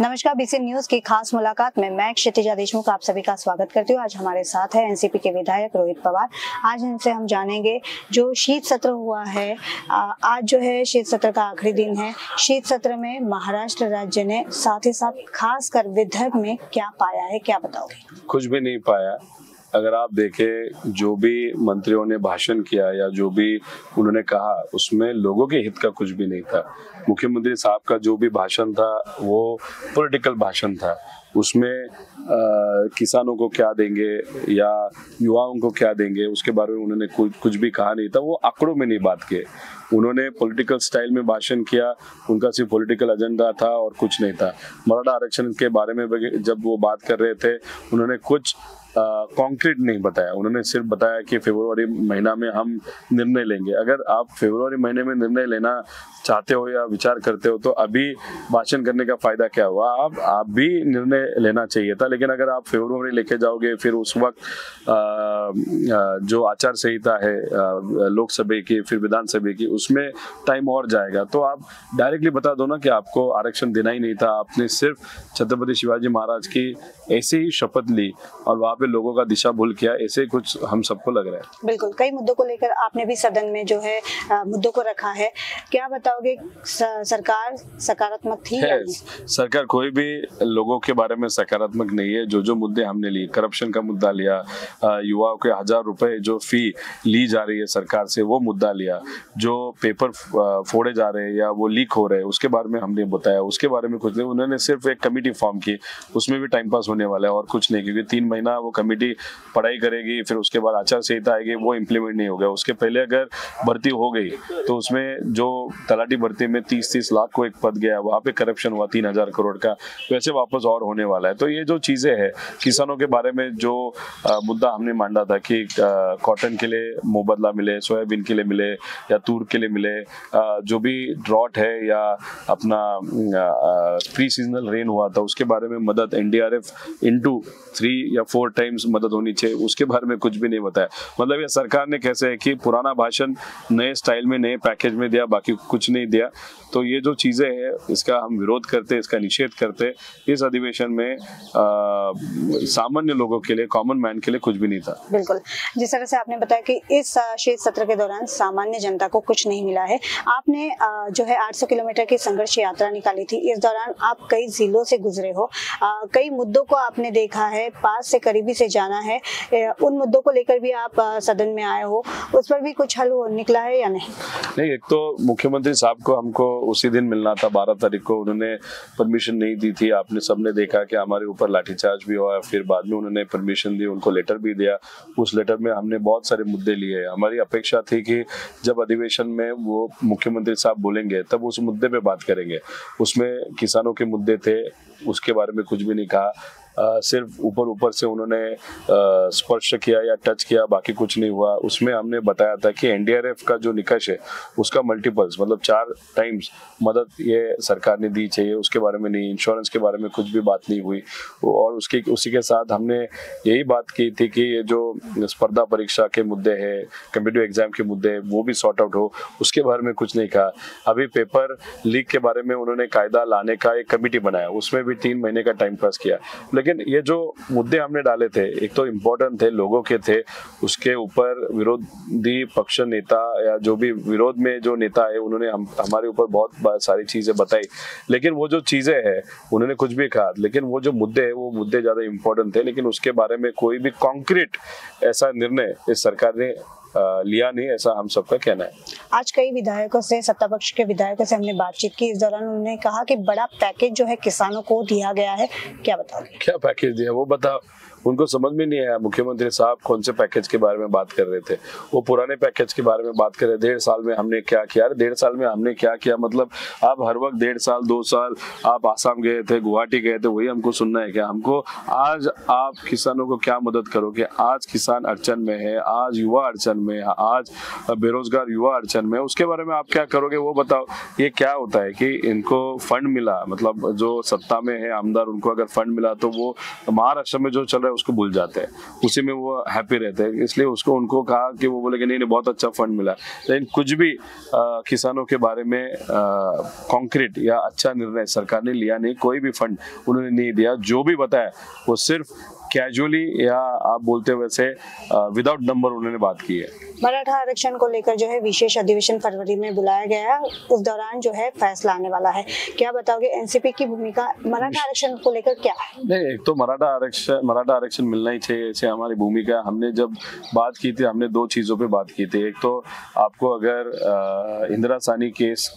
नमस्कार BC news की खास मुलाकात में मैं क्षितिजा देशमुख आप सभी का स्वागत करती हूँ। आज हमारे साथ है एनसीपी के विधायक रोहित पवार। आज इनसे हम जानेंगे जो शीत सत्र हुआ है आज जो है शीत सत्र का आखिरी दिन है। शीत सत्र में महाराष्ट्र राज्य ने साथ ही साथ खास कर विदर्भ में क्या पाया है, क्या बताओगे? कुछ भी नहीं पाया। अगर आप देखें जो भी मंत्रियों ने भाषण किया या जो भी उन्होंने कहा उसमें लोगों के हित का कुछ भी नहीं था। मुख्यमंत्री साहब का जो भी भाषण था वो पॉलिटिकल भाषण था। उसमें आ, किसानों को क्या देंगे या युवाओं को क्या देंगे उसके बारे में उन्होंने कुछ कुछ भी कहा नहीं था। वो आंकड़ों में नहीं बात किए। उन्होंने पॉलिटिकल स्टाइल में भाषण किया उनका सिर्फ़ पॉलिटिकल एजेंडा था और कुछ नहीं था। मराठा आरक्षण के बारे में जब वो बात कर रहे थे उन्होंने कुछ कॉन्क्रीट नहीं बताया। उन्होंने सिर्फ़ बताया कि फेब्रुवरी महीना में हम निर्णय लेंगे। अगर आप फेब्रुवरी महीने में निर्णय लेना चाहते हो या विचार करते हो तो अभी भाषण करने का फ़ायदा क्या हुआ? आप आप भी निर्णय लेना चाहिए था, लेकिन अगर आप फेब्रुवरी लेके जाओगे, फिर उस वक्त जो आचार संहिता है लोकसभा की, फिर विधानसभा की, उसमें टाइम और जाएगा। तो आप डायरेक्टली बता दो ना कि आपको आरक्षण देना ही नहीं था। आपने सिर्फ़ छत्रपति शिवाजी महाराज की ऐसे ही शपथ ली और वहाँ पे लोगों का दिशा भूल किया ऐसे कुछ हम सबको लग रहा है। बिल्कुल कई मुद्दों को लेकर आपने भी सदन में जो है मुद्दों को रखा है। क्या बताओगे सरकार सकारात्मक थी है, सरकार कोई भी लोगों के बारे में सकारात्मक नहीं है। जो जो मुद्दे हमने लिए करप्शन का मुद्दा लिया युवाओं के हज़ार रुपए जो फ़ी ली जा रही है सरकार से वो मुद्दा लिया। जो पेपर फोड़े जा रहे हैं या वो लीक हो रहे हैं उसके बारे में हमने बताया। उसके बारे में कुछ नहीं उन्होंने सिर्फ़ एक कमेटी फॉर्म की उसमें भी टाइम पास होने वाला है और कुछ नहीं क्योंकि तीन महीना वो कमेटी पढ़ाई करेगी, फिर उसके बाद आचार संहिता आएगी, वो इम्प्लीमेंट नहीं होगा उसके पहले अगर भर्ती हो गई तो उसमें जो तलाटी भर्ती में तीस तीस लाख को एक पद गया, वहाँ पे करप्शन हुआ, तीन हज़ार करोड़ का वैसे वापस और होने वाला है। तो ये जो चीज़ें है, किसानों के बारे में जो मुद्दा हमने मांडा था कि कॉटन के लिए मुबदला मिले, सोयाबीन के लिए मिले, या तूर के लिए मिले जो भी ड्रॉट है या अपना प्री सीजनल रेन हुआ था, उसके बारे में मदद एनडीआरएफ इनटू थ्री या फोर टाइम्स मदद होनी चाहिए। उसके बारे में कुछ भी नहीं बताया। मतलब ये सरकार ने कैसे है कि पुराना भाषण नए स्टाइल में, नए पैकेज में दिया, बाकी कुछ नहीं दिया। तो ये जो चीज़ें हैं, इसका हम विरोध करते इसका निषेध करते इस अधिवेशन में सामान्य लोगों के लिए कॉमन मैन के लिए कुछ भी नहीं था। बिल्कुल। जिस तरह से आपने बताया कि इस शीत सत्र के दौरान सामान्य जनता को कुछ नहीं मिला है। आपने जो है 800 किलोमीटर की संघर्ष यात्रा निकाली थी। इस दौरान आप कई जिलों से गुजरे हो। कई मुद्दों को आपने देखा है। पास से करीबी से जाना है। उन मुद्दों को लेकर भी आप सदन में आए हो। उस पर भी कुछ हल निकला है या नहीं? नहीं, एक तो मुख्यमंत्री साहब को हमको उसी दिन मिलना था, बारह तारीख को। उन्होंने परमिशन नहीं दी थी। आपने सबने देखा कि हमारे ऊपर लाठीचार्ज भी हुआ फिर बाद में उन्होंने परमिशन दी, उनको लेटर भी दिया। उस लेटर में हमने बहुत सारे मुद्दे लिए हमारी अपेक्षा थी कि जब अधिवेशन में वो मुख्यमंत्री साहब बोलेंगे, तब उस मुद्दे पे बात करेंगे। उसमें किसानों के मुद्दे थे, उसके बारे में कुछ भी नहीं कहा। सिर्फ़ ऊपर ऊपर से उन्होंने स्पर्श किया या टच किया, बाकी कुछ नहीं हुआ। उसमें हमने बताया था कि एनडीआरएफ का जो निकष है, उसका मल्टीपल्स मतलब चार टाइम्स मदद ये सरकार ने दी चाहिए। उसके बारे में नहीं इंश्योरेंस के बारे में कुछ भी बात नहीं हुई। और उसके, उसी के साथ हमने यही बात की थी कि ये जो स्पर्धा परीक्षा के मुद्दे है कम्पिटिव एग्ज़ाम के मुद्दे वो भी सॉर्ट आउट हो। उसके बारे में कुछ नहीं कहा। अभी पेपर लीक के बारे में उन्होंने कायदा लाने का एक कमिटी बनाया। उसमें भी तीन महीने का टाइम पास किया। लेकिन ये जो मुद्दे हमने डाले थे, एक तो इम्पोर्टेंट थे, लोगों के थे, उसके ऊपर विरोधी पक्ष नेता या जो भी विरोध में जो नेता है, उन्होंने हम, हमारे ऊपर बहुत सारी चीज़ें बताई। लेकिन वो जो चीज़ें है, उन्होंने कुछ भी कहा, लेकिन वो जो मुद्दे है, वो मुद्दे ज़्यादा इम्पोर्टेंट थे, लेकिन उसके बारे में कोई भी कॉन्क्रीट ऐसा निर्णय इस सरकार ने लिया नहीं ऐसा हम सबका कहना है। आज कई विधायकों से सत्ता पक्ष के विधायकों से हमने बातचीत की। इस दौरान उन्होंने कहा कि बड़ा पैकेज जो है किसानों को दिया गया है। क्या बताओ क्या पैकेज दिया? वो बताओ। उनको समझ में नहीं आया। मुख्यमंत्री साहब कौन से पैकेज के बारे में बात कर रहे थे? वो पुराने पैकेज के बारे में बात कर रहे डेढ़ साल में हमने क्या किया? डेढ़ साल में हमने क्या किया? मतलब आप हर वक्त डेढ़ साल, दो साल आप आसाम गए थे, गुवाहाटी गए थे, वही हमको सुनना है क्या? हमको आज आप किसानों को क्या मदद करोगे? आज किसान अड़चन में है, आज युवा अड़चन में है, आज बेरोजगार युवा अड़चन में उसके बारे में आप क्या करोगे? वो बताओ। ये क्या होता है कि इनको फंड मिला। मतलब जो सत्ता में है आमदार, उनको अगर फंड मिला तो वो महाराष्ट्र में जो चल रहा है उसको भूल जाते हैं। उसी में वो हैप्पी रहते हैं। इसलिए उसको उनको कहा कि वो बोले कि नहीं नहीं बहुत अच्छा फंड मिला। लेकिन कुछ भी आ, किसानों के बारे में कॉन्क्रीट या अच्छा निर्णय सरकार ने लिया नहीं कोई भी फंड उन्होंने नहीं दिया। जो भी बताया वो सिर्फ़ कैजुअली या आप बोलते वैसे विदाउट नंबर उन्होंने बात की है। मराठा आरक्षण को लेकर जो है विशेष अधिवेशन फरवरी में बुलाया गया। है उस दौरान जो है फैसला आने वाला है। क्या बताओगे एनसीपी की भूमिका मराठा आरक्षण को लेकर क्या है? नहीं एक तो मराठा आरक्षण मराठा आरक्षण मिलना ही चाहिए ऐसे हमारी भूमिका हमने जब बात की थी हमने दो चीज़ों पे बात की थी। एक तो आपको अगर इंदिरा सानी केस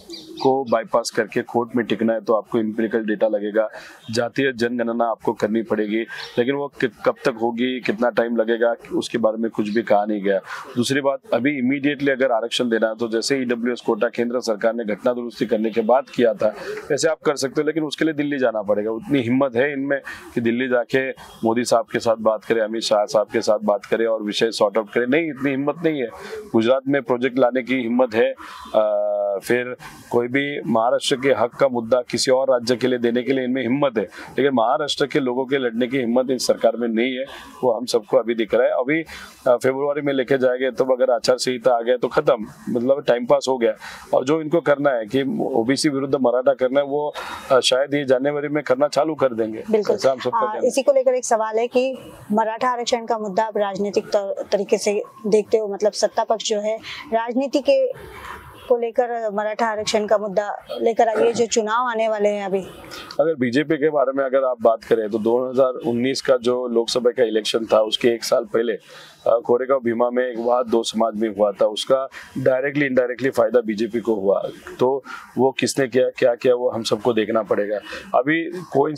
को बाईपास करके कोर्ट में टिकना है तो आपको इम्पेरिकल डेटा लगेगा। जातीय जनगणना आपको करनी पड़ेगी। लेकिन वो कब तक होगी कितना टाइम लगेगा उसके बारे में कुछ भी कहा नहीं गया। दूसरी बात अभी इमीडिएटली अगर आरक्षण देना है तो जैसे ईडब्ल्यू e कोटा केंद्र सरकार ने घटना दुरुस्ती करने के बाद किया था वैसे आप कर सकते हो लेकिन उसके लिए दिल्ली जाना पड़ेगा। उतनी हिम्मत है इनमें कि दिल्ली जाके मोदी साहब के साथ बात करे अमित शाह साहब के साथ बात करे और विषय सॉर्ट आउट करे। नहीं इतनी हिम्मत नहीं है। गुजरात में प्रोजेक्ट लाने की हिम्मत है आ, फिर कोई भी महाराष्ट्र के हक का मुद्दा किसी और राज्य के लिए देने के लिए इनमें हिम्मत है लेकिन महाराष्ट्र के लोगों के लड़ने की हिम्मत इस सरकार में नहीं है वो हम सबको अभी दिख रहा है। अभी फेब्रुआरी में लेके जाएँगे तो अगर आचार संहिता आ गया तो खत्म मतलब टाइम पास हो गया। और जो इनको करना है कि ओबीसी विरुद्ध मराठा करना है वो शायद ये जनवरी में करना चालू कर देंगे। बिल्कुल। सबका इसी को लेकर एक सवाल है कि मराठा आरक्षण का मुद्दा आप राजनीतिक तरीके से देखते हो मतलब सत्ता पक्ष जो है राजनीति के को लेकर मराठा आरक्षण का मुद्दा लेकर आइए जो चुनाव आने वाले हैं अभी। अगर बीजेपी के बारे में अगर आप बात करें तो 2019 का जो लोकसभा का इलेक्शन था, उसके एक साल पहले कोरेगांव भीमा में एक वाद दो समाज में हुआ था, उसका डायरेक्टली इनडायरेक्टली फ़ायदा बीजेपी को हुआ। तो वो किसने किया, क्या किया, वो हम सबको देखना पड़ेगा। अभी को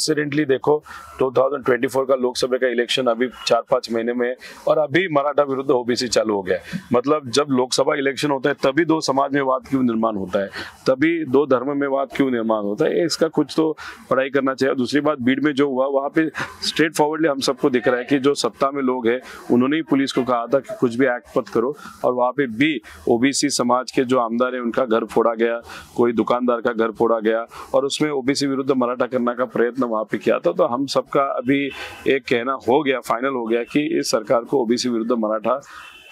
देखो 2024 का लोकसभा का इलेक्शन अभी चार पाँच महीने में, और अभी मराठा विरुद्ध ओबीसी चालू हो गया। मतलब जब लोकसभा इलेक्शन होता है, तभी दो समाज में वाद क्यों निर्माण होता है? तभी दो धर्म में वाद क्यों निर्माण होता है? इसका कुछ तो पढ़ाई करना चाहिए। दूसरी बात भीड़ में जो हुआ, वहाँ पे स्ट्रेट फॉरवर्डली हम सबको दिख रहा है कि जो सत्ता में लोग हैं, उन्होंने ही पुलिस को कहा था कि कुछ भी एक्ट मत करो। और वहाँ पे भी ओबीसी समाज के जो आमदार है, उनका घर फोड़ा गया, कोई दुकानदार का घर फोड़ा गया, और उसमें ओबीसी विरुद्ध मराठा करने का प्रयत्न वहाँ पे किया था। तो हम सबका अभी एक कहना हो गया फाइनल हो गया कि इस सरकार को ओबीसी विरुद्ध मराठा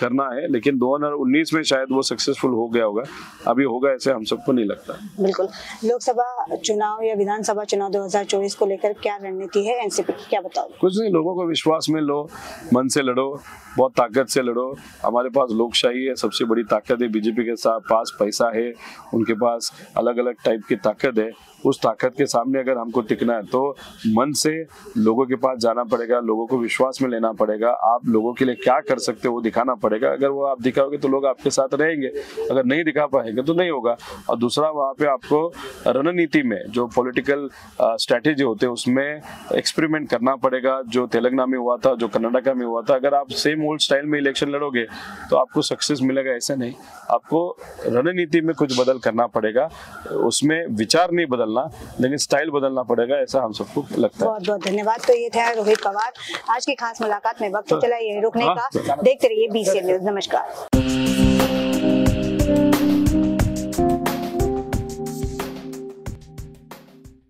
करना है लेकिन 2019 में शायद वो सक्सेसफुल हो गया होगा। अभी होगा ऐसे हम सबको नहीं लगता। बिल्कुल। लोकसभा चुनाव या विधानसभा चुनाव 2024 को लेकर क्या रणनीति है? एनसीपी की क्या बताओ? कुछ नहीं लोगों को विश्वास में लो मन से लड़ो बहुत ताकत से लड़ो। हमारे पास लोकशाही है सबसे बड़ी ताकत है। बीजेपी के साथ पास पैसा है उनके पास अलग अलग टाइप की ताकत है। उस ताकत के सामने अगर हमको टिकना है तो मन से लोगों के पास जाना पड़ेगा, लोगों को विश्वास में लेना पड़ेगा, आप लोगों के लिए क्या कर सकते हो वो दिखाना पड़ेगा। अगर वो आप दिखाओगे तो लोग आपके साथ रहेंगे, अगर नहीं दिखा पाएँगे तो नहीं होगा। और दूसरा वहाँ पे आपको रणनीति में जो पॉलिटिकल स्ट्रेटेजी होते हैं उसमें एक्सपेरिमेंट करना पड़ेगा, जो तेलंगाना में हुआ था, जो कर्नाटका में हुआ था। अगर आप सेम ओल्ड स्टाइल में इलेक्शन लड़ोगे तो आपको सक्सेस मिलेगा, ऐसा नहीं। आपको रणनीति में कुछ बदल करना पड़ेगा, उसमें विचार नहीं बदलना लेकिन स्टाइल बदलना पड़ेगा ऐसा हम सबको लगता है। बहुत बहुत धन्यवाद। तो ये था रोहित पवार। आज की खास मुलाकात में वक्त हाँ। चला ये रुकने हाँ। का। देखते रहिए बीसीएन न्यूज़ नमस्कार।